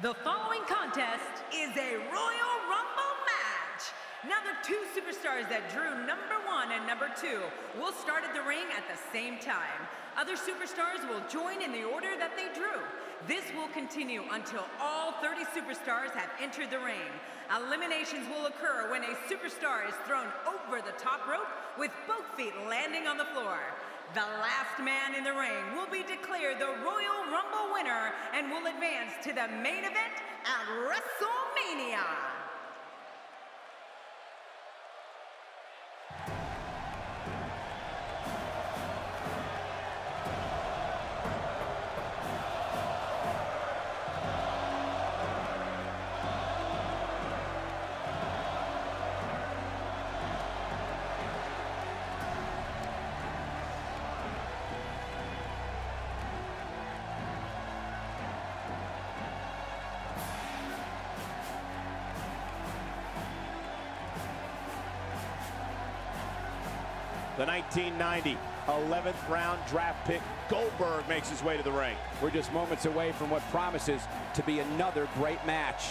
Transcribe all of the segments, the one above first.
The following contest is a Royal Rumble match. Now the two superstars that drew number one and number two will start at the ring at the same time. Other superstars will join in the order that they drew. This will continue until all 30 superstars have entered the ring. Eliminations will occur when a superstar is thrown over the top rope with both feet landing on the floor. The last man in the ring will be declared the Royal Rumble winner and will advance to the main event at WrestleMania. The 1990 11th round draft pick Goldberg makes his way to the ring. We're just moments away from what promises to be another great match.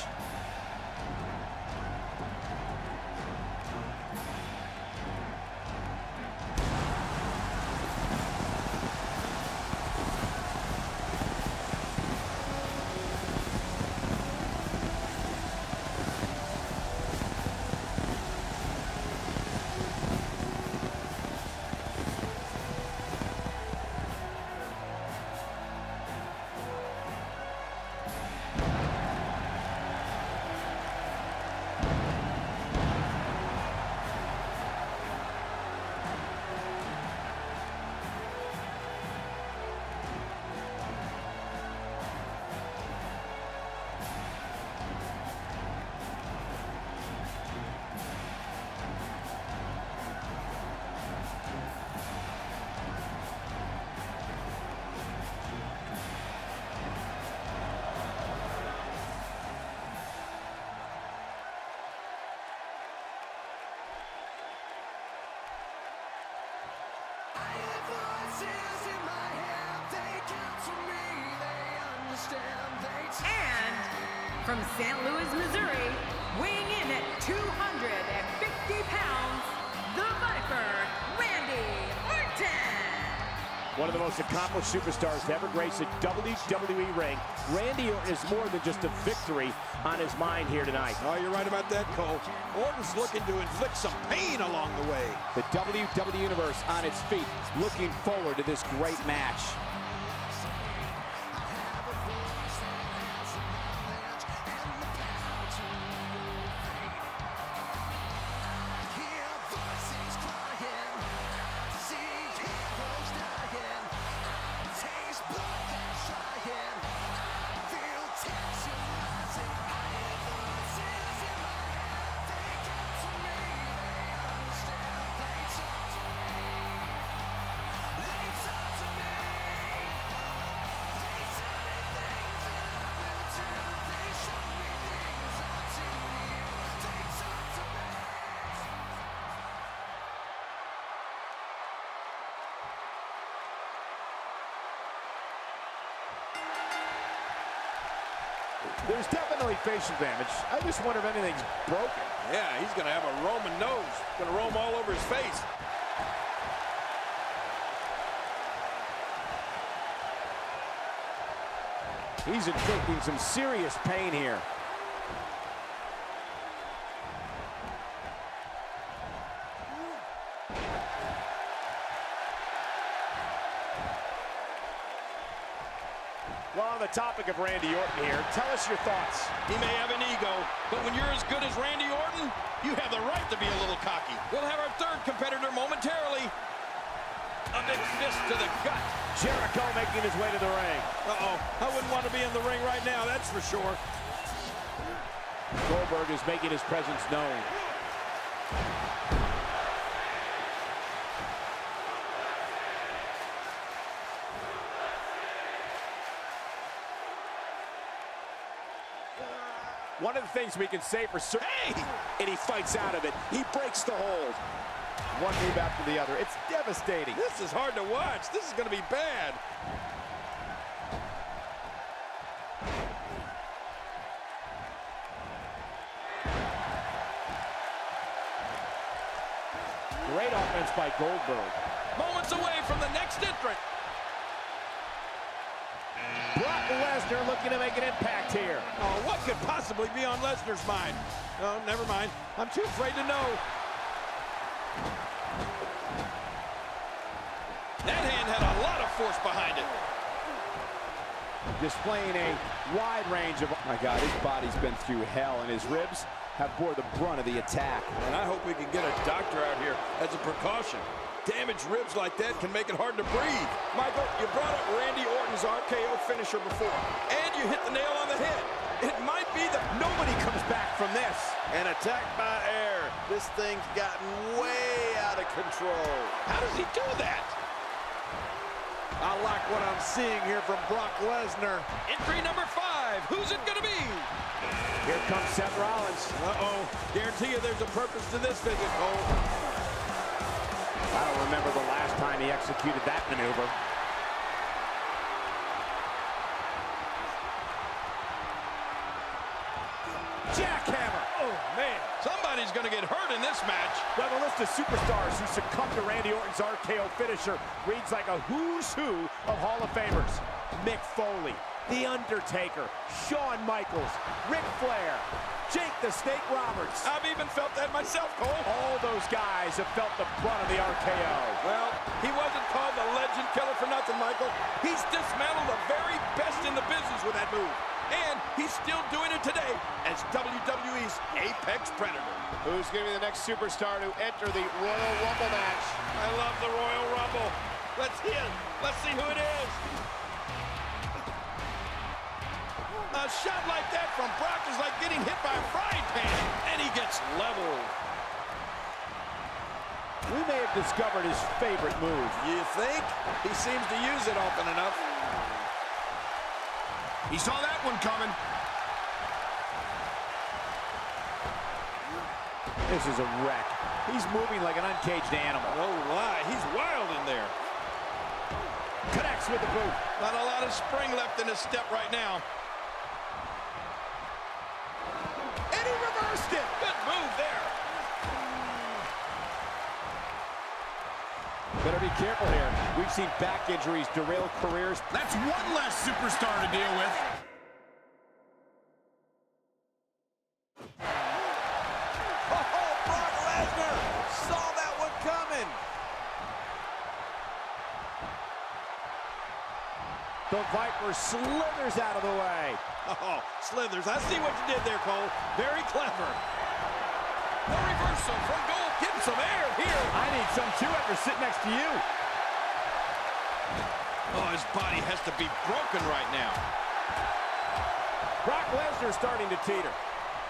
From St. Louis, Missouri, weighing in at 250 pounds, the Viper, Randy Orton. One of the most accomplished superstars to ever grace a WWE ring. Randy Orton is more than just a victory on his mind here tonight. Oh, you're right about that, Cole. Orton's looking to inflict some pain along the way. The WWE Universe on its feet, looking forward to this great match. Facial damage. I just wonder if anything's broken. Yeah, he's going to have a Roman nose. Going to roam all over his face. He's inflicting some serious pain here. The topic of Randy Orton here, tell us your thoughts. He may have an ego, but when you're as good as Randy Orton, you have the right to be a little cocky. We'll have our third competitor momentarily. A big fist to the gut. Jericho making his way to the ring. Uh-oh. I wouldn't want to be in the ring right now, that's for sure. Goldberg is making his presence known. things we can say for certain. Hey! And he fights out of it. He breaks the hold. One move after the other. It's devastating. This is hard to watch. This is going to be bad. Great offense by Goldberg. Moments away from the next entrant. Brock Lesnar looking to make an impact here. Oh, what could possibly be on Lesnar's mind? Oh, never mind. I'm too afraid to know. That hand had a lot of force behind it. Displaying a wide range of... My God, his body's been through hell, and his ribs have bore the brunt of the attack. And I hope we can get a doctor out here as a precaution. Damaged ribs like that can make it hard to breathe. Michael, you brought up Randy Orton's RKO finisher before, and you hit the nail on the head. It might be that Nobody comes back from this. And attack by air. This thing's gotten way out of control. How does he do that? I like what I'm seeing here from Brock Lesnar. Entry number five. Who's it going to be? Here comes Seth Rollins. Uh-oh. Guarantee you there's a purpose to this visit, Cole. I don't remember the last time he executed that maneuver. Jackhammer. Oh, man. Somebody's going to get hurt in this match. Well, the list of superstars who succumbed to Randy Orton's RKO finisher reads like a who's who of Hall of Famers. Mick Foley, The Undertaker, Shawn Michaels, Ric Flair, Jake the Snake Roberts. I've even felt that myself, Cole. All those guys have felt the brunt of the RKO. Well, he wasn't called the legend killer for nothing, Michael. He's dismantled the very best in the business with that move. And he's still doing it today as WWE's Apex Predator. Who's going to be the next superstar to enter the Royal Rumble match? I love the Royal Rumble. Let's see it. Let's see who it is. A shot like that from Brock is like getting hit by a frying pan. And he gets leveled. We may have discovered his favorite move. You think? He seems to use it often enough. He saw that one coming. This is a wreck. He's moving like an uncaged animal. Oh, no lie, he's wild in there. Connects with the boot. Not a lot of spring left in his step right now. He reversed it. Good move there. Better be careful here. We've seen back injuries derail careers. That's one less superstar to deal with. Slithers out of the way. Oh, Slithers, I see what you did there, Cole. Very clever. The reversal from Gold, getting some air here. I need some too after sitting next to you. Oh, his body has to be broken right now. Brock Lesnar starting to teeter.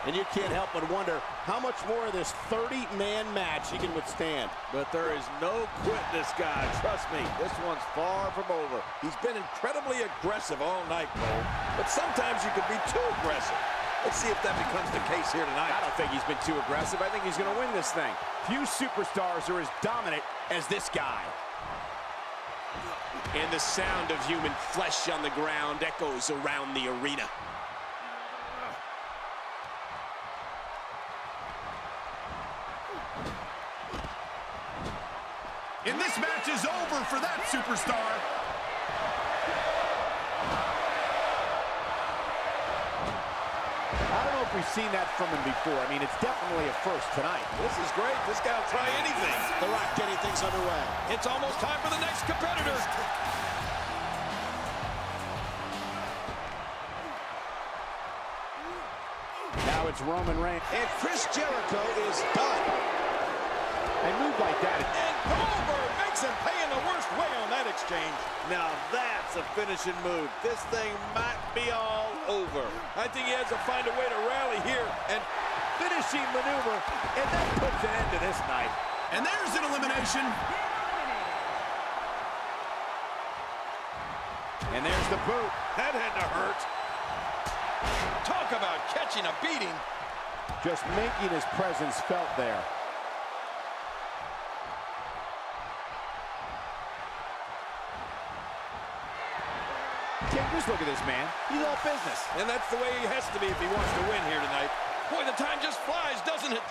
And you can't help but wonder how much more of this 30-man match he can withstand. But there is no quitting this guy. Trust me, this one's far from over. He's been incredibly aggressive all night, Cole. But sometimes you can be too aggressive. Let's see if that becomes the case here tonight. I don't think he's been too aggressive. I think he's going to win this thing. Few superstars are as dominant as this guy. And the sound of human flesh on the ground echoes around the arena. And this match is over for that superstar. I don't know if we've seen that from him before. I mean, it's definitely a first tonight. This is great. This guy will try anything. The Rock getting things underway. It's almost time for the next competitor. Now it's Roman Reigns. And Chris Jericho is done. A move like that. And Goldberg makes him pay in the worst way on that exchange. Now that's a finishing move. This thing might be all over. I think he has to find a way to rally here and Finishing maneuver. And that puts an end to this night. And there's an elimination. And there's the boot. that had to hurt. Talk about catching a beating. Just making his presence felt there. Just look at this man. He's all business. And that's the way he has to be if he wants to win here tonight. Boy, the time just flies, doesn't it?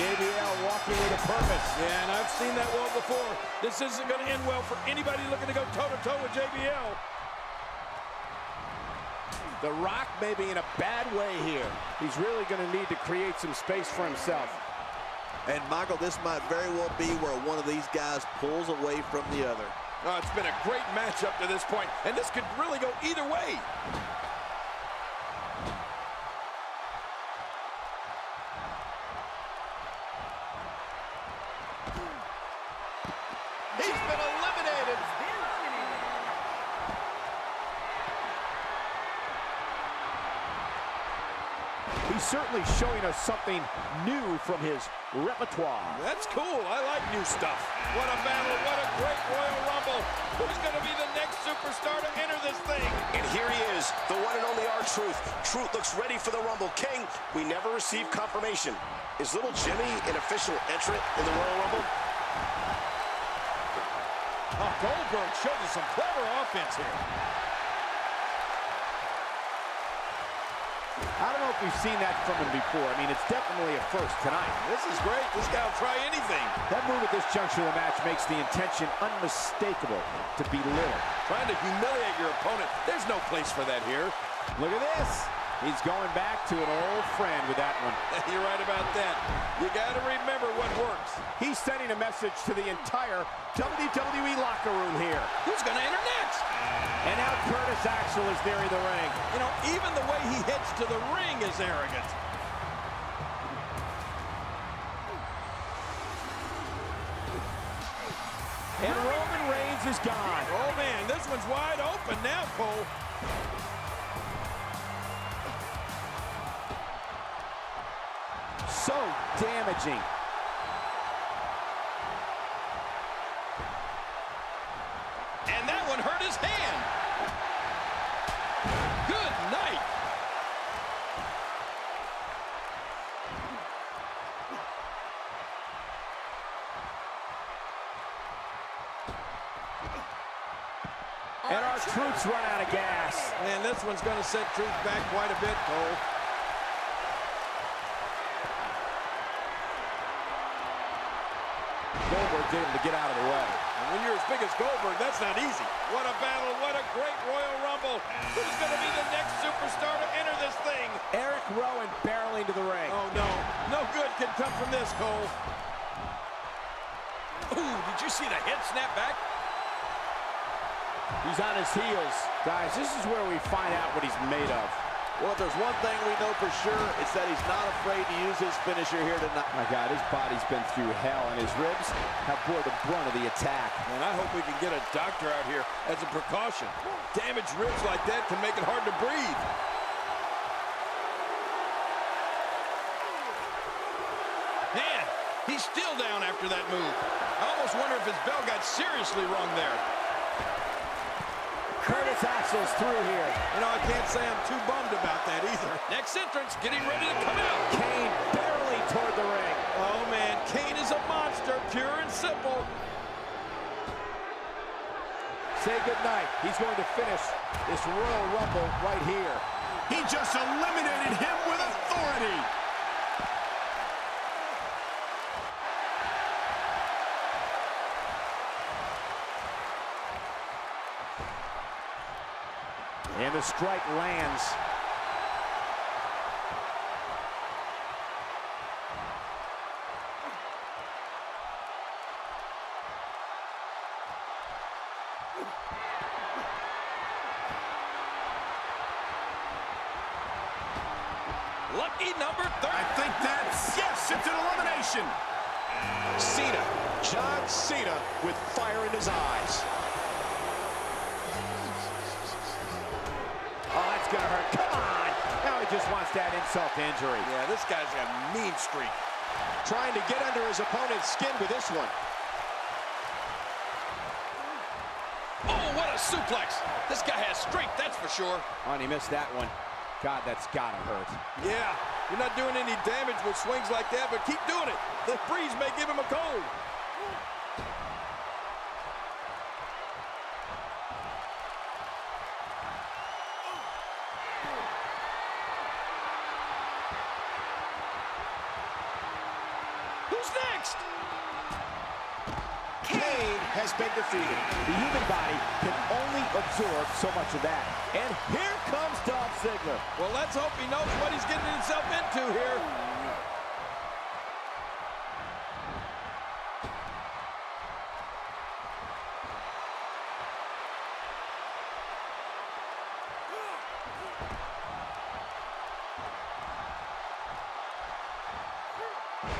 JBL walking with a purpose. Yeah, and I've seen that wall before. This isn't going to end well for anybody looking to go toe-to-toe -to -toe with JBL. The Rock may be in a bad way here. He's really going to need to create some space for himself. And Michael, this might very well be where one of these guys pulls away from the other. Oh, it's been a great matchup to this point, and this could really go either way. He's certainly showing us something new from his repertoire. That's cool. I like new stuff. What a battle. What a great Royal Rumble. Who's going to be the next superstar to enter this thing? And here he is, the one and only R-Truth. Truth looks ready for the Rumble. King, we never received confirmation. Is little Jimmy an official entrant in the Royal Rumble? Oh, Goldberg shows us some clever offense here. I don't know if we've seen that from him before. I mean, it's definitely a first tonight. This is great. This guy will try anything. That move at this juncture of the match makes the intention unmistakable to be belittle. Trying to humiliate your opponent. There's no place for that here. Look at this. He's going back to an old friend with that one. You're right about that. You got to remember what works. He's sending a message to the entire WWE locker room here. Who's going to enter next? And now Curtis Axel is nearing the ring. You know, even the way he hits to the ring is arrogant. And Roman Reigns is gone. Oh, man, this one's wide open now, Cole. So damaging. And that one hurt his hand. Good night. And R-Truth's run out of gas. And this one's going to set troops back quite a bit, Cole. Goldberg able to get out of the way. And when you're as big as Goldberg, that's not easy. What a battle. What a great Royal Rumble. Who's going to be the next superstar to enter this thing? Eric Rowan barreling to the ring. Oh, no. No good can come from this, Cole. Ooh, did you see the head snap back? He's on his heels. Guys, this is where we find out what he's made of. Well, if there's one thing we know for sure, it's that he's not afraid to use his finisher here tonight. My God, his body's been through hell, and his ribs have bore the brunt of the attack. And I hope we can get a doctor out here as a precaution. Damaged ribs like that can make it hard to breathe. Man, he's still down after that move. I almost wonder if his bell got seriously wrong there. Curtis Axel's through here. You know, I can't say I'm too bummed about that either. Next entrance getting ready to come out. Kane barely toward the ring. Oh, man, Kane is a monster, pure and simple. Say goodnight. He's going to finish this Royal Rumble right here. He just eliminated him with authority. The strike lands. Lucky number 30. I think that's, yes, it's an elimination. Cena, John Cena with fire in his eyes. That insult to injury. Yeah, this guy's got a mean streak. Trying to get under his opponent's skin with this one. Oh, what a suplex. This guy has strength, that's for sure. Oh, and he missed that one. God, that's got to hurt. Yeah, you're not doing any damage with swings like that, but keep doing it. The breeze may give him a cold. Only absorb so much of that. And here comes Dolph Ziggler. Well, let's hope he knows what he's getting himself into here.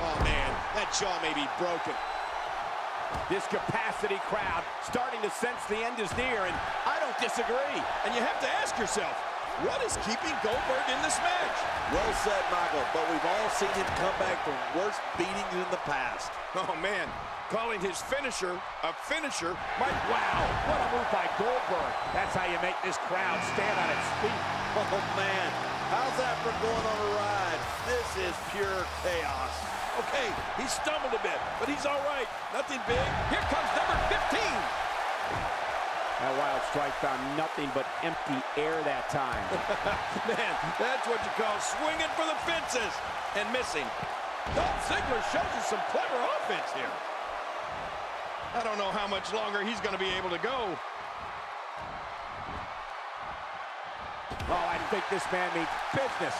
Oh, man, that jaw may be broken. This capacity crowd starting to sense the end is near, and I don't disagree. And you have to ask yourself, what is keeping Goldberg in this match? Well said, Michael, but we've all seen him come back from worse beatings in the past. Oh, man. Calling his finisher a finisher might... Wow, what a move by Goldberg. That's how you make this crowd stand on its feet. Oh, man. How's that for going on a ride? This is pure chaos. Okay, he stumbled a bit, but he's all right. Nothing big. Here comes number 15. That wild strike found nothing but empty air that time. Man, that's what you call swinging for the fences and missing. Dolph Ziggler shows us some clever offense here. I don't know how much longer he's going to be able to go. Oh, I think this man means business.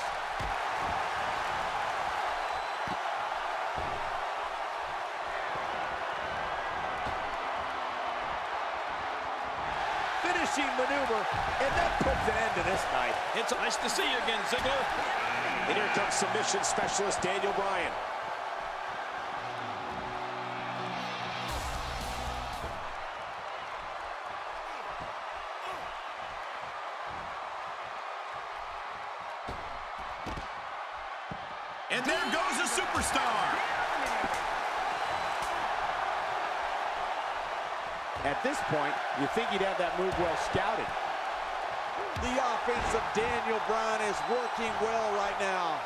Finishing maneuver, and that puts an end to this night. It's nice to see you again, Ziggler. And here comes submission specialist Daniel Bryan. Point, you think he'd have that move well scouted. The offense of Daniel Bryan is working well right now.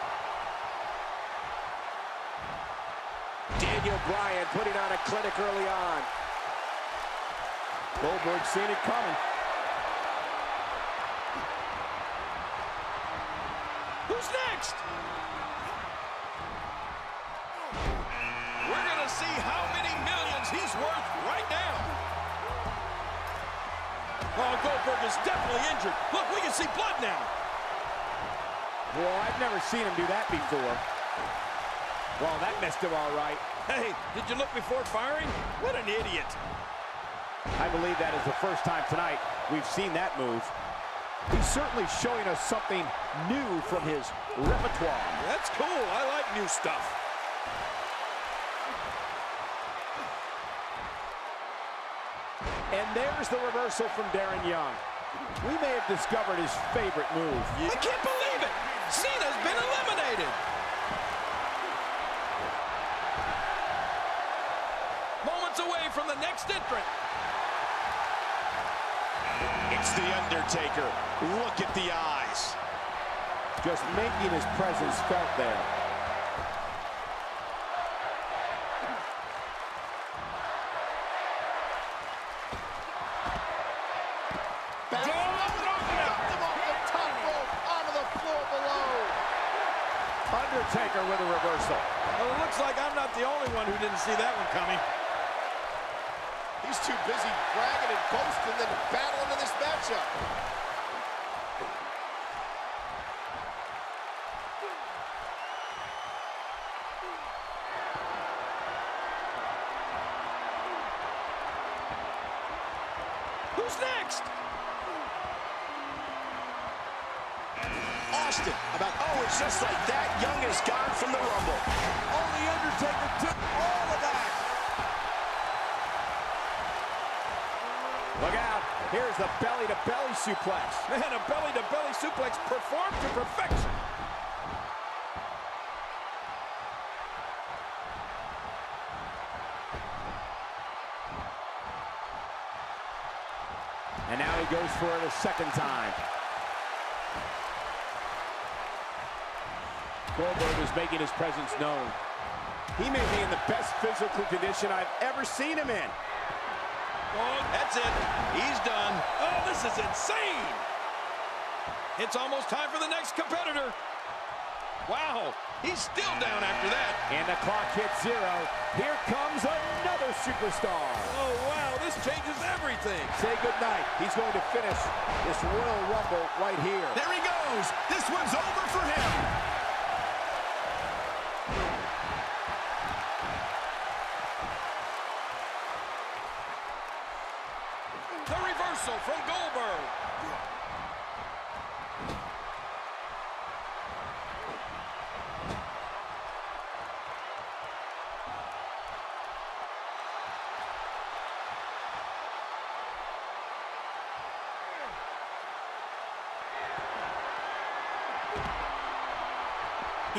Daniel Bryan putting on a clinic early on. Goldberg seeing it coming. Who's next? We're going to see how many millions he's worth right now. Oh, Goldberg is definitely injured. Look, we can see blood now. Well, I've never seen him do that before. Well, that missed him all right. Hey, did you look before firing? What an idiot. I believe that is the first time tonight we've seen that move. He's certainly showing us something new from his repertoire. That's cool. I like new stuff. And there's the reversal from Darren Young. We may have discovered his favorite move. I can't believe it. Cena's been eliminated. Moments away from the next entrant. It's The Undertaker. Look at the eyes. Just making his presence felt there. Undertaker with a reversal. Well, it looks like I'm not the only one who didn't see that one coming. He's too busy bragging and boasting than battling in this matchup. Suplex performed to perfection. And now he goes for it a second time. Goldberg is making his presence known. He may be in the best physical condition I've ever seen him in. Oh, that's it. He's done. Oh, this is insane. It's almost time for the next competitor. Wow, he's still down after that. And the clock hits zero. Here comes another superstar. Oh, wow, this changes everything. Say goodnight. He's going to finish this Royal Rumble right here. There he goes. This one's over for him. The reversal from Goldberg.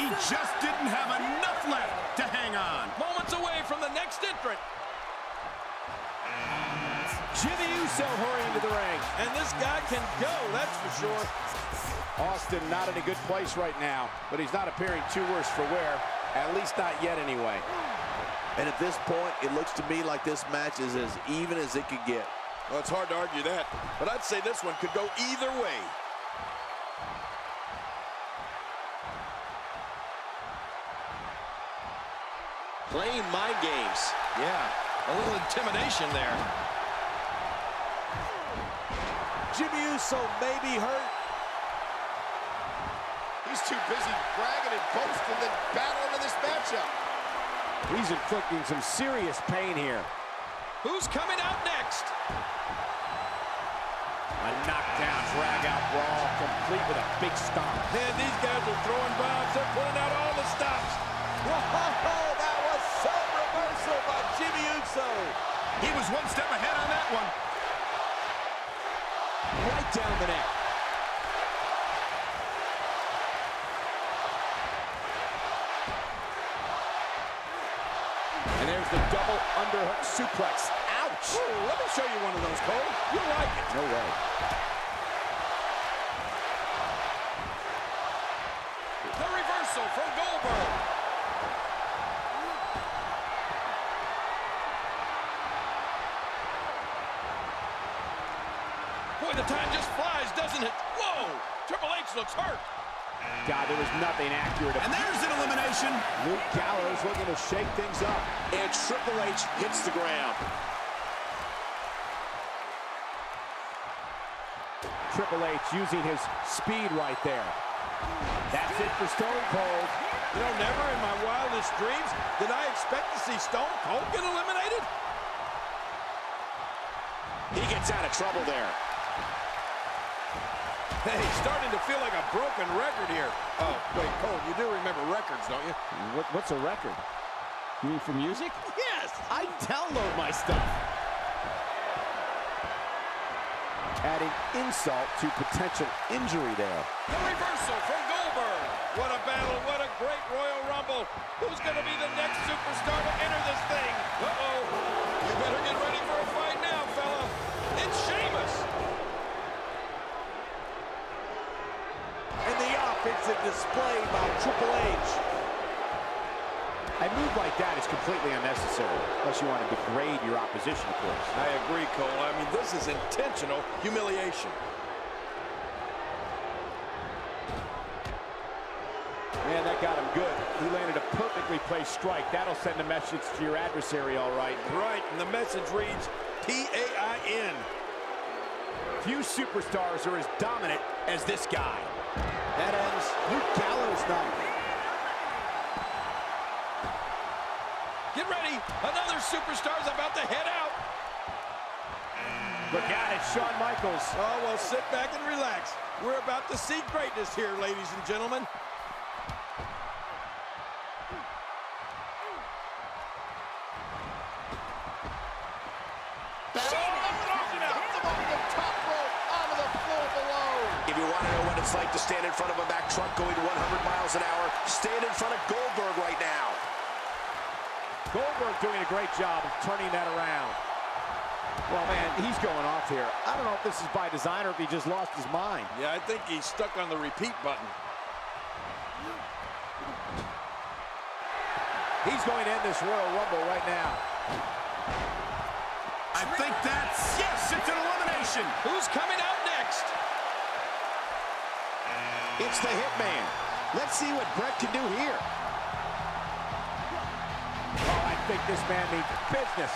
He just didn't have enough left to hang on. Moments away from the next entrant. Jimmy Uso hurrying to the ring. And this guy can go, that's for sure. Austin not in a good place right now, but he's not appearing too worse for wear. At least not yet anyway. And at this point, it looks to me like this match is as even as it could get. Well, it's hard to argue that, but I'd say this one could go either way. Playing mind games. Yeah, a little intimidation there. Jimmy Uso may be hurt. He's too busy bragging and boasting than battling in this matchup. He's inflicting some serious pain here. Who's coming out next? A knockdown, drag-out brawl, complete with a big stomp. Man, these guys are throwing bombs. They're pulling out all the stops. Whoa, that was some reversal by Jimmy Uso. He was one step ahead on that one. Right down the neck. And there's the double underhook suplex. Ouch! Ooh, let me show you one of those, Cole. You'll like it. No way. The reversal from Goldberg. Boy, the time just flies, doesn't it? Whoa! Triple H looks hurt. God, there was nothing accurate. And there's an elimination. Luke Gallows looking to shake things up. And Triple H hits the ground. Triple H using his speed right there. That's it for Stone Cold. You know, never in my wildest dreams did I expect to see Stone Cold get eliminated. He gets out of trouble there. Hey, starting to feel like a broken record here. Oh, wait, Cole, you do remember records, don't you? What, what's a record? You mean for music? Yes! I download my stuff. Adding insult to potential injury there. The reversal from Goldberg. What a battle, what a great Royal Rumble. Who's going to be the next superstar to enter this thing? Uh-oh. You better get ready for a fight now, fella. It's Sheamus. And the offensive display by Triple H. A move like that is completely unnecessary, unless you want to degrade your opposition, of course. I agree, Cole. I mean, this is intentional humiliation. Man, that got him good. He landed a perfectly placed strike. That'll send a message to your adversary, all right. Right, and the message reads P-A-I-N. Few superstars are as dominant as this guy. That ends Luke Gallows' night. Get ready. Another superstar's about to head out. Look out, it's Shawn Michaels. Oh, well, sit back and relax. We're about to see greatness here, ladies and gentlemen. If you want to know what it's like to stand in front of a Mack truck going 100 miles an hour, stand in front of Goldberg right now. Goldberg doing a great job of turning that around. Well, man, he's going off here. I don't know if this is by design or if he just lost his mind. Yeah, I think he's stuck on the repeat button. He's going to end this Royal Rumble right now. I think that's, yes, it's an elimination. Who's coming out next? It's the Hitman. Let's see what Bret can do here. This man means business.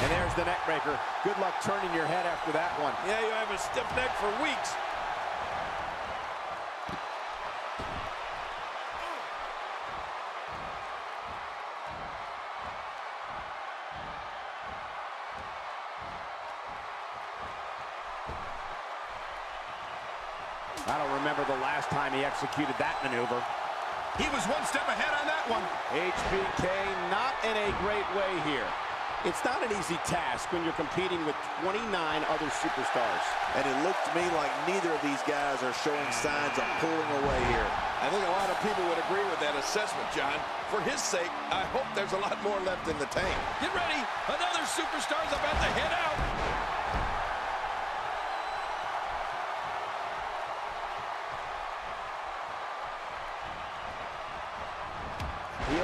And there's the neck breaker. Good luck turning your head after that one. Yeah, you have a stiff neck for weeks. I don't remember the last time he executed that maneuver. He was one step ahead on that one. HBK not in a great way here. It's not an easy task when you're competing with 29 other superstars. And it looked to me like neither of these guys are showing signs of pulling away here. I think a lot of people would agree with that assessment, John. For his sake, I hope there's a lot more left in the tank. Get ready. Another superstar's about to head out.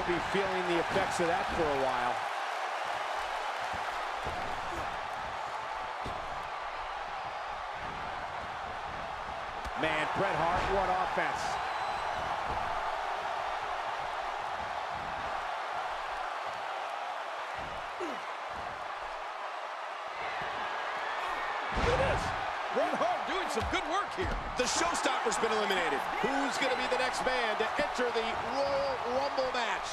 He'll be feeling the effects of that for a while. Man, Bret Hart, what offense. Look at this. Bret Hart doing some good work here. The showstopper's been eliminated. Who's going to be the next man to enter the Royal Rumble match?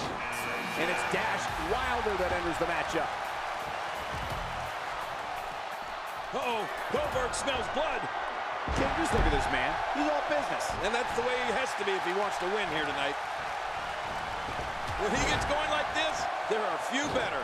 And it's Dash Wilder that enters the matchup. Uh-oh, Goldberg smells blood. Kid, just look at this man. He's all business. And that's the way he has to be if he wants to win here tonight. When he gets going like this, there are few better.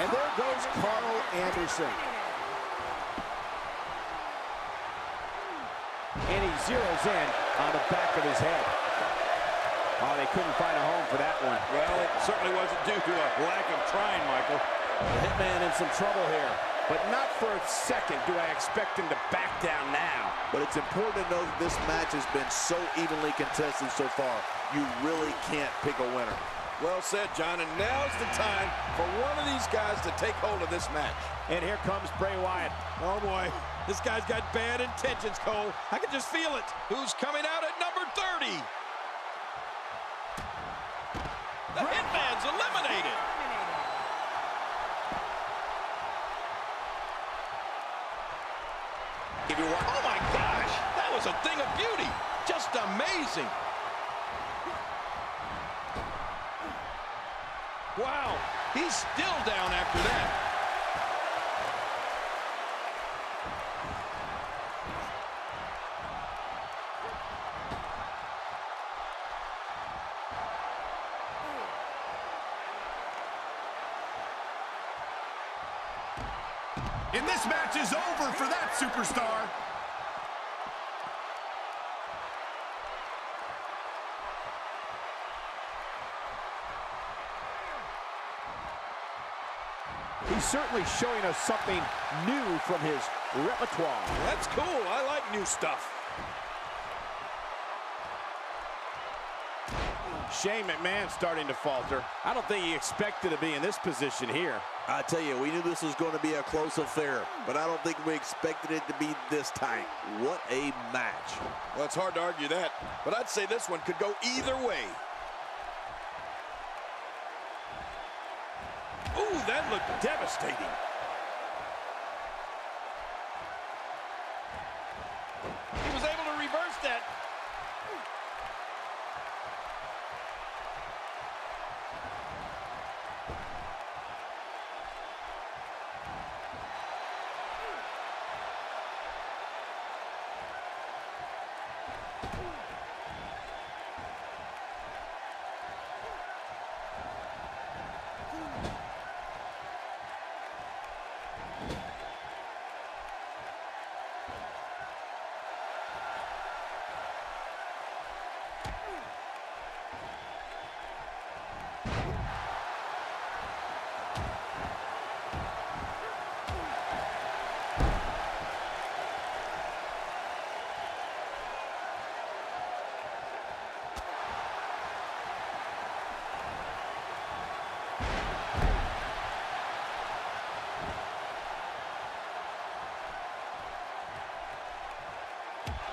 And there goes Karl Anderson. And he zeroes in on the back of his head. Oh, they couldn't find a home for that one. Well, it certainly wasn't due to a lack of trying, Michael. The Hitman in some trouble here. But not for a second do I expect him to back down now. But it's important to know that this match has been so evenly contested so far. You really can't pick a winner. Well said, John, and now's the time for one of these guys to take hold of this match. And here comes Bray Wyatt. Oh, boy. This guy's got bad intentions, Cole. I can just feel it. Who's coming out at number 30? The Hitman's eliminated. If you want, Oh, my gosh. That was a thing of beauty. Just amazing. He's still down after that. And this match is over for that superstar. He's certainly showing us something new from his repertoire. That's cool. I like new stuff. Shane McMahon starting to falter. I don't think he expected to be in this position here. I tell you, we knew this was going to be a close affair, but I don't think we expected it to be this tight. What a match. Well, it's hard to argue that, but I'd say this one could go either way. That looked devastating. He was Bye.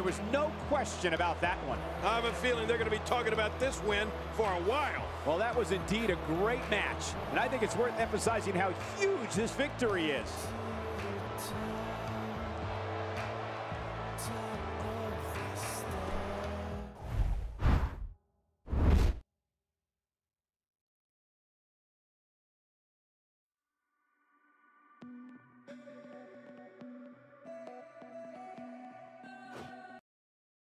There was no question about that one. I have a feeling they're going to be talking about this win for a while. Well, that was indeed a great match, and I think it's worth emphasizing how huge this victory is.